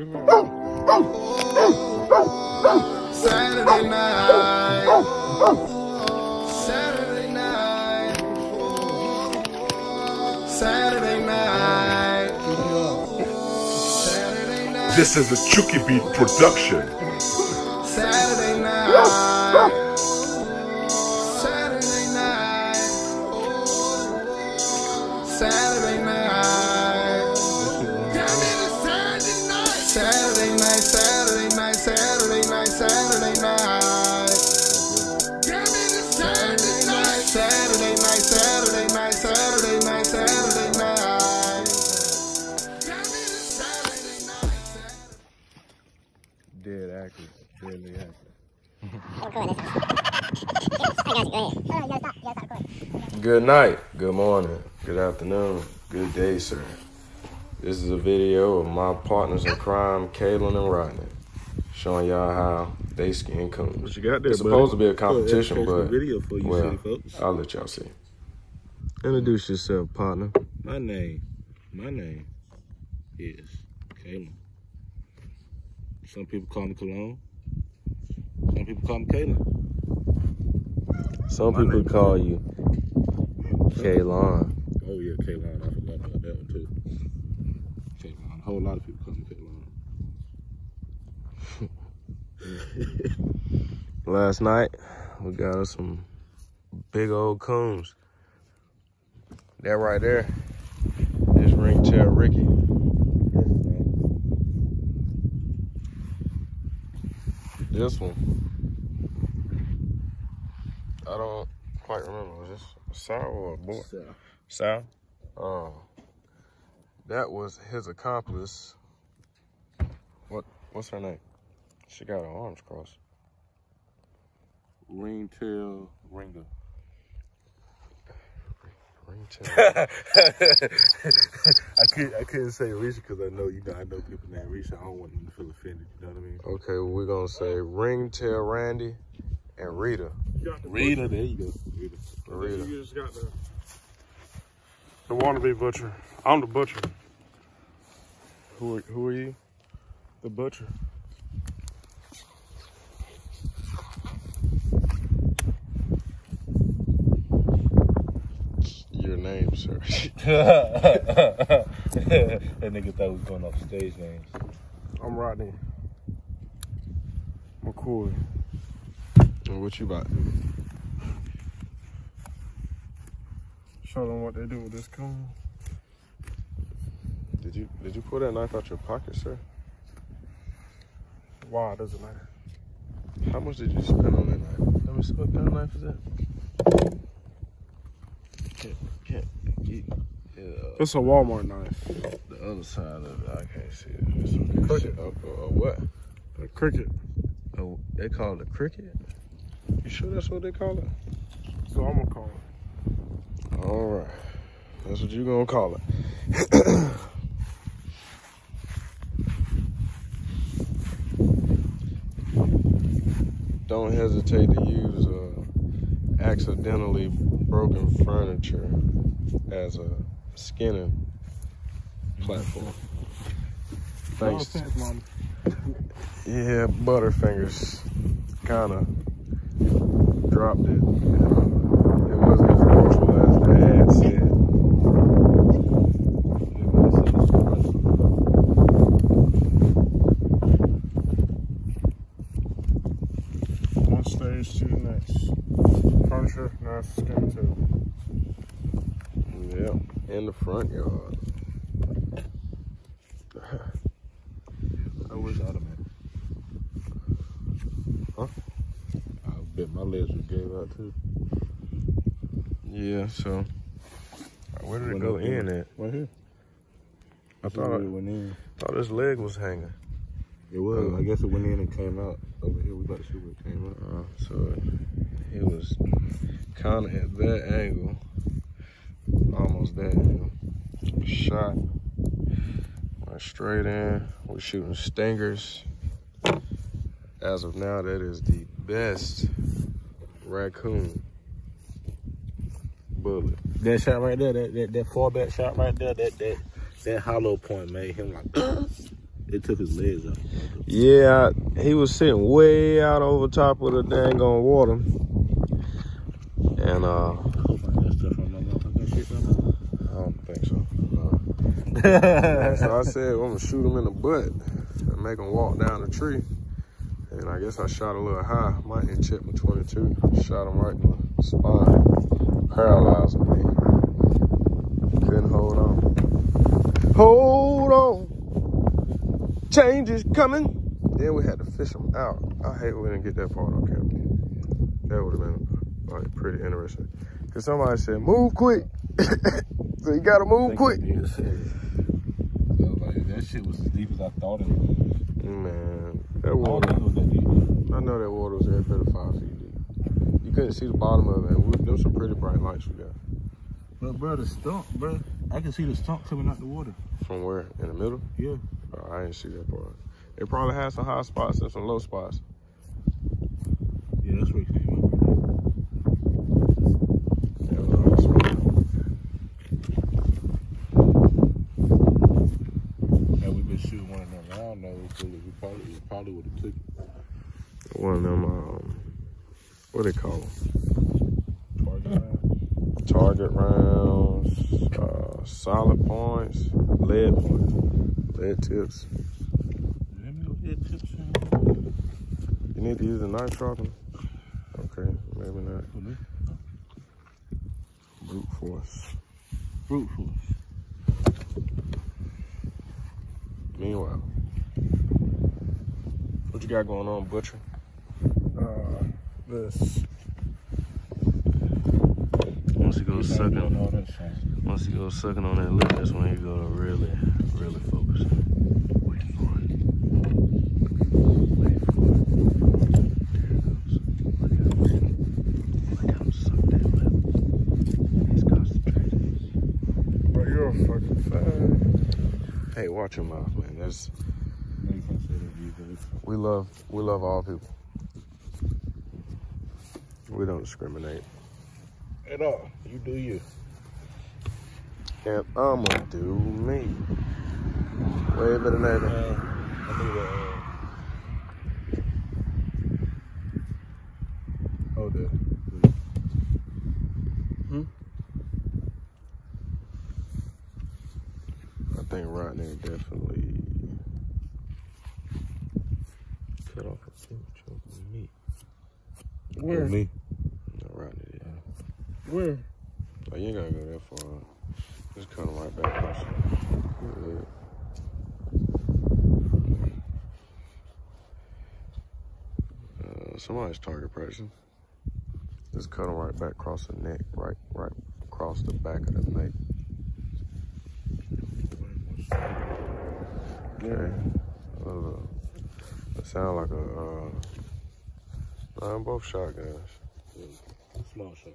Saturday night. Saturday night. Saturday night. This is a Chucky Beat production. Saturday night. Saturday night. Saturday night. Dead actors, deadly actors. Good night, good morning, good afternoon, good day, sir. This is a video of my partners in crime, Khalon and Rodney, showing y'all how they skin coons. What you got there, It's supposed to be a competition, Educational but video for you well, city folks. I'll let y'all see. Introduce yourself, partner. My name, my name is Khalon. Some people call me Cologne. Some people call me Kalen. Some My people call you Kalon. Oh yeah, Kalen. I forgot about that one too. Kalen. A whole lot of people call me Kalen. Last night, we got us some big old coons. That right there is Ringtail Ricky. This one, I don't quite remember. Was this a or a boy? So, Sow? Oh. That was his accomplice. What? What's her name? She got her arms crossed. ringtail ringer. Ringtail. I could I couldn't say Risha because I know you know I know people named Risha. I don't want them to feel offended. You know what I mean? Okay, well, we're gonna say Ringtail Randy and Rita. Rita, there you go. Rita. Rita. You just got the the wannabe butcher. I'm the butcher. Who are, who are you? The butcher. Your name, sir. that nigga thought we was going off stage names. I'm Rodney. McCoy. And what you about to do? Show them what they do with this cone. Did you did you pull that knife out your pocket, sir? Why does it matter? How much did you spend on that knife? Let me see what kind of knife is that? Can't, can't, get, It's a Walmart knife. the other side of it, I can't see it. It's some Cricket. A, a, a what? A cricket. A, they call it a cricket? You sure that's what they call it? So I'm gonna call it. All right. That's what you gonna call it. Don't hesitate to use uh, accidentally broken furniture as a skinning platform. Thanks. Yeah, Butterfingers kind of dropped it. It wasn't as neutral as the ad said. One stage to the next. Furniture, now it's the skin table. Yep, in the front yard. I wish I'd have met. Huh? I bet my legs would gave out too. Yeah, so where did it go in at? Right here. I That's thought it went in. thought his leg was hanging. It was. Oh. I guess it went in and came out. Over here, we about to see where it came out. Uh, so it was kind of at that angle, almost that angle. Shot, went straight in. We're shooting stingers. As of now, that is the best raccoon bullet. That shot right there, that that, that far back shot right there, that that that hollow point made him like. It took his legs out. Yeah, he was sitting way out over top of the dang on water. And uh That stuff on my mouth. I got shit on my mouth. I don't think so. No. so I said, I'm gonna shoot him in the butt and make him walk down the tree. And I guess I shot a little high. Might hit Chipman 22. Shot him right in the spine. Paralyzed me. Couldn't hold on. Hold on. Change is coming. Then we had to fish him out. I hate we didn't get that part on camera. That would have been like pretty interesting. Cause somebody said, move quick. so you gotta move quick. Like, that shit was as deep as I thought it was. Man, that I water. think it was that deep. I know that water was every bit of five feet deep. You couldn't see the bottom of it. And we, them some pretty bright lights we got. But bro, the stump, bro, I can see the stump coming out the water. From where? In the middle? Yeah. Oh, I didn't see that part. It probably has some high spots and some low spots. Yeah, that's where it came out. Yeah, well, that's right. Had we been shooting one of them round nose bullets, we probably, would have took it. One of them, um, what they call them? Target round. Target rounds, uh, solid points, lead points, lead tips. Let me go hit tips in. You need to use a knife sharpener? Okay, maybe not. Brute force. Brute force. Meanwhile, got going on, Butcher? Uh, this. Once you go Doing sucking, all once you go sucking on that lip, that's when you go to really, really focus. Wait for it. Wait for it. There it goes. Look at him. Look at him suck that lip. He's concentrated. Bro, you're a fucking fag. Hey, watch your mouth, man. That's No, you that either. we love we love all people. We don't discriminate. At all. You do you. And I'ma do me. Wave at the neighbor. Uh, I think that, uh, hold that. I think Rodney definitely cut off a big chunk of meat. Where? Me. No, Rodney did. Where? Oh, you ain't gotta go that far. Just cut him right back across. Good. Uh, somebody's target pressing. Just cut him right back across the neck, right, right across the back of the neck. Okay. Uh, it sound like a, uh, nah, both shotguns. Small shot.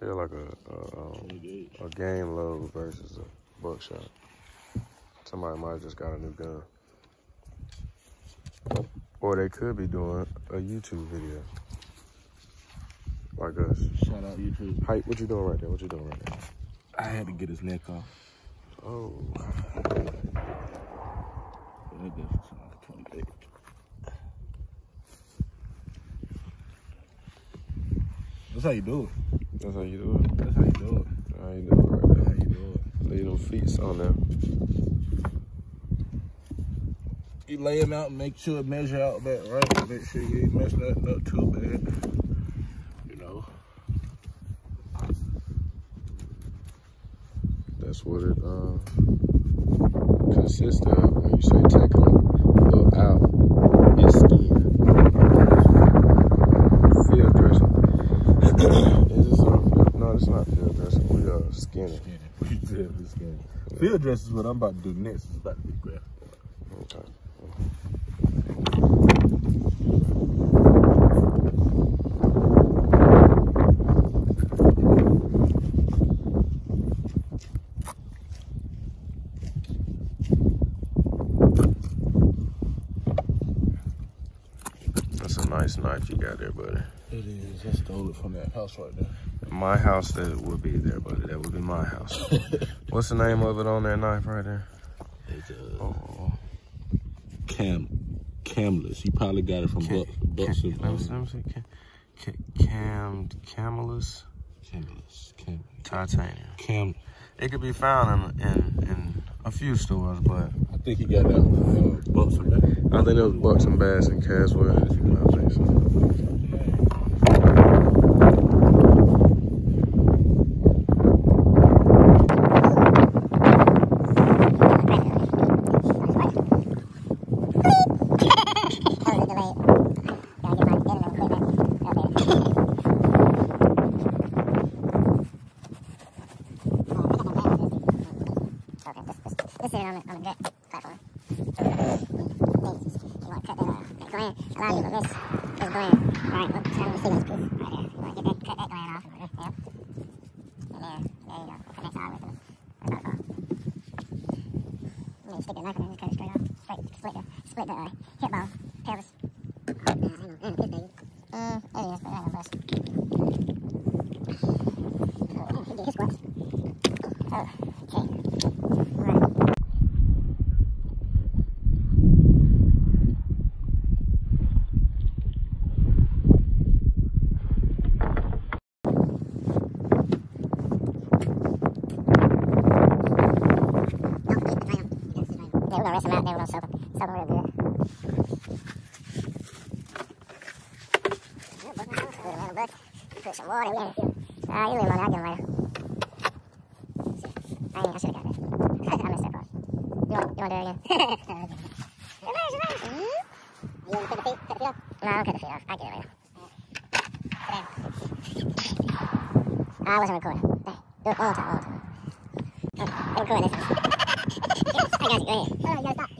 Yeah, like a, a, um, a game load versus a buckshot. Somebody might have just got a new gun. Or they could be doing a YouTube video. Like us. Shout out YouTube. Hype, what you doing right there? What you doing right there? I had to get his neck off. Oh. That goes to 20 gauge. That's how you do it. That's how you do it. That's how you do it. How you do it right That's how there. you do it. Leave them feet on there. You lay him out and make sure it measure out that right. Make sure you ain't messing nothing up too bad. You know. That's what it uh, consists of when you say a look out its skin. Field dressing. Is this on field? No, it's not field dressing. We are skinning. We did this. Field dress is what I'm about to do next. It's about to be graphic. Okay. That's a nice knife you got there, buddy. It is. I stole it from that house right there. My house that would be there, buddy. That would be my house. What's the name of it on that knife right there? It's, uh, Oh, Cam, Camless. He probably got it from Buck, Bucks Cam, and let me see, let me see. Cam, Cam, Cam, Camillus Camless. Cam, titanium. Cam. It could be found in, in, in a few stores, but I think he got that from uh, Bucks and Bass. I think it was Bucks and Bass and Caswell. I think so. This is on the, on the jet platform. You want to cut that off. That gland, a lot of people miss this gland. Right, look, so you see this piece right there. To get that, cut that gland off. Yep. And then, there you go. It connects all the way to the. You to stick a knife in there and cut it straight off. Straight, split the, split the uh, hip bone, pelvis. Uh, hang on, and this baby. Uh, there he is, but I don't know, Oh, he did his squats. Oh, okay. Right. Yeah, we're gonna rinse them out, then we're gonna soak them. Soak them real good. Put them in a bucket. Put some water in it. Ah, you leave them on there, I'll get them later. I, I should've got that. I missed that part. You want, you want to do it again? Reverse, reverse. You want to cut the feet? The off? No, I don't cut the feet off. I get it later. I wasn't recording. Dang. Do it one more time, one more time. Okay, I'm recording this. I got you, go ahead. Oh, you gotta stop.